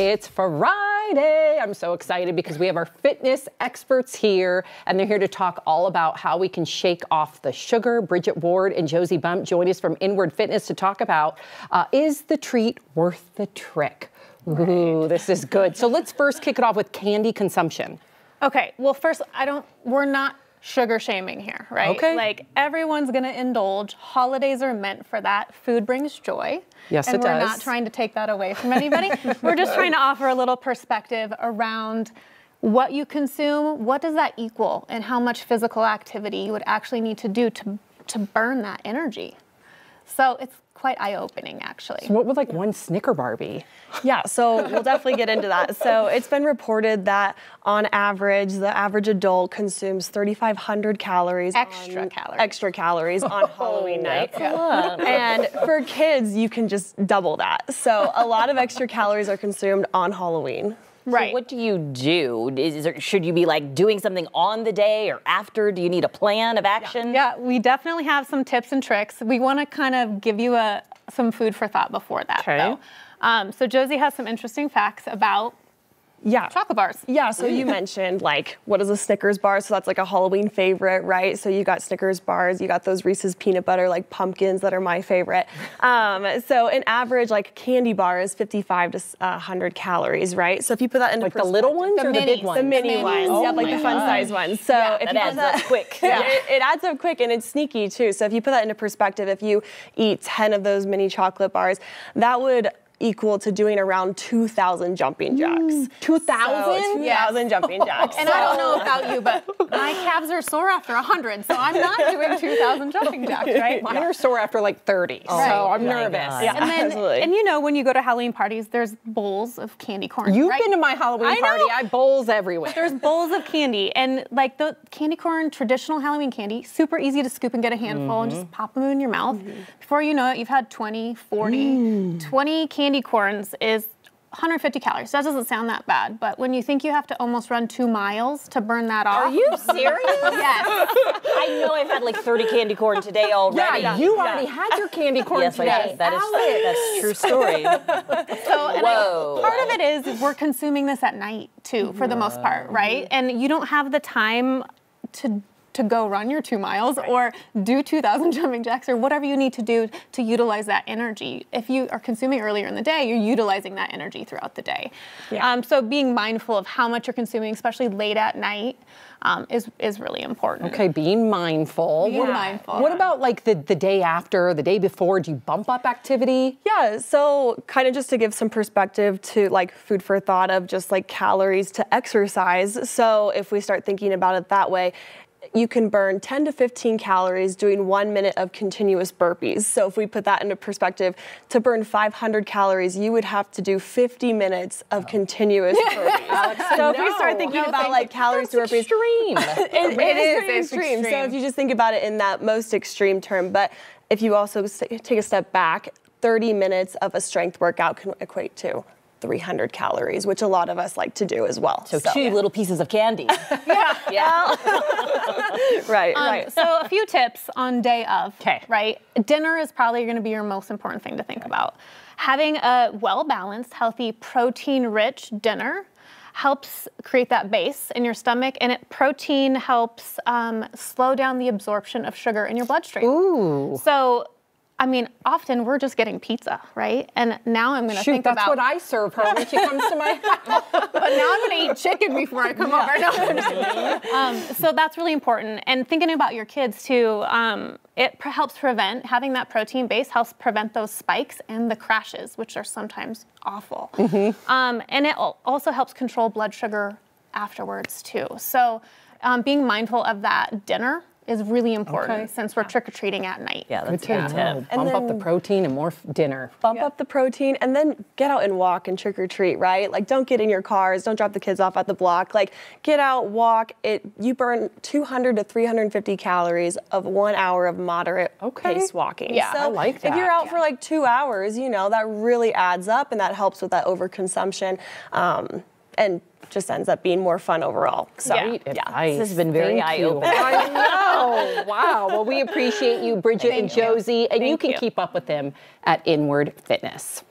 It's Friday. I'm so excited because we have our fitness experts here, and they're here to talk all about how we can shake off the sugar. Bridget Ward and Josie Bump join us from Inward Fitness to talk about uh, is the treat worth the trick? Ooh, this is good. So let's first kick it off with candy consumption. Okay, well, first, I don't, we're not sugar shaming here, right? Okay. Like everyone's gonna indulge. Holidays are meant for that. Food brings joy. Yes, and it we're not trying to take that away from anybody. we're just trying to offer a little perspective around what you consume, what does that equal, and how much physical activity you would actually need to do to, to burn that energy. So it's quite eye-opening, actually. What would like one Snicker bar be? Yeah, so we'll definitely get into that. So it's been reported that on average, the average adult consumes 3,500 calories. Extra on- calories. Extra calories on oh, Halloween night. that's a lot. And for kids, you can just double that. So a lot of extra calories are consumed on Halloween. Right. So what do you do? Is, is there, should you be like doing something on the day or after? Do you need a plan of action? Yeah, we definitely have some tips and tricks. We want to kind of give you a some food for thought before that, Okay. though. Um, so Josie has some interesting facts about Yeah. chocolate bars. Yeah, so you mentioned like what is a Snickers bar? So that's like a Halloween favorite, right? So you got Snickers bars, you got those Reese's peanut butter like pumpkins that are my favorite. Um, so an average like candy bar is 55 to uh, 100 calories, right? So if you put that into Like the little ones The or the big ones? the mini minis. ones, Oh yeah, like the fun size ones. So if that you adds put that up quick. yeah, it, it adds up quick and it's sneaky too. So if you put that into perspective, if you eat 10 of those mini chocolate bars, that would equal to doing around 2,000 jumping hmm, jacks. 2,000? So 2,000 jumping jacks. And I don't know about you, but my calves are sore after 100, so I'm not doing 2,000 jumping jacks, right? Mine are sore after like 30, so I'm oh nervous. Yeah, And then, absolutely. and you know, when you go to Halloween parties, there's bowls of candy corn. You've right? been to my Halloween I party. I bowls everywhere. There's bowls of candy, and like the candy corn, traditional Halloween candy, super easy to scoop and get a handful and just mm-hmm. pop them in your mouth. Mm-hmm. Before you know it, you've had 20, 40. Mm. 20 candy corns is 150 calories. That doesn't sound that bad, but when you think you have to almost run two miles to burn that off. Are you serious? Yes. I know I've had like 30 candy corn today already. yeah, you already had your candy corn Yes, I today. did. That is that's true story. So and I- Whoa. part of it is we're consuming this at night too, for the most part, right? Mm-hmm. And you don't have the time to to go run your two miles or do 2,000 jumping jacks or whatever you need to do to utilize that energy. If you are consuming earlier in the day, you're utilizing that energy throughout the day. Yeah. Um, so being mindful of how much you're consuming, especially late at night, um, is is really important. Okay, being mindful. Being what, mindful. What about like the, the day after, the day before? Do you bump up activity? Yeah, so kind of just to give some perspective to like food for thought of just like calories to exercise. So if we start thinking about it that way, you can burn 10 to 15 calories doing one minute of continuous burpees. So if we put that into perspective, to burn 500 calories, you would have to do 50 minutes of oh. continuous burpees. so if we start thinking No, about like calories to That's burpees, extreme. it, it is is, very it's extreme. So if you just think about it in that most extreme term, but if you also take a step back, 30 minutes of a strength workout can equate to 300 calories, which a lot of us like to do as well. So two little pieces of candy. Yeah. yeah. right, Um, right. So a few tips on day of. 'Kay. Right. Dinner is probably going to be your most important thing to think about. Having a well balanced, healthy, protein rich dinner helps create that base in your stomach, and it protein helps um, slow down the absorption of sugar in your bloodstream. Ooh. So. I mean, often we're just getting pizza, right? And now I'm going to think that's about. what I serve her when she comes to my house. but now I'm going to eat chicken before I come over. Just kidding. um, so that's really important. And thinking about your kids too, um, it helps prevent having that protein base helps prevent those spikes and the crashes, which are sometimes awful. Um, and it also helps control blood sugar afterwards too. So um, being mindful of that dinner is really important Okay. since we're trick or treating at night. Yeah, that's Good a good to tip. know. Bump up the protein and more f- dinner. Bump up the protein and then get out and walk and trick or treat, right? Like don't get in your cars, don't drop the kids off at the block. Like get out, walk. It you burn 200 to 350 calories of one hour of moderate Okay. pace walking. Yeah, so I like that. If you're out for like two hours, you know that really adds up and that helps with that overconsumption, um, and just ends up being more fun overall. So Great advice. This has been very Thank eye-opening. I know. Wow. Well, we appreciate you, Bridget and you. Josie, and you can you. keep up with them at Inward Fitness.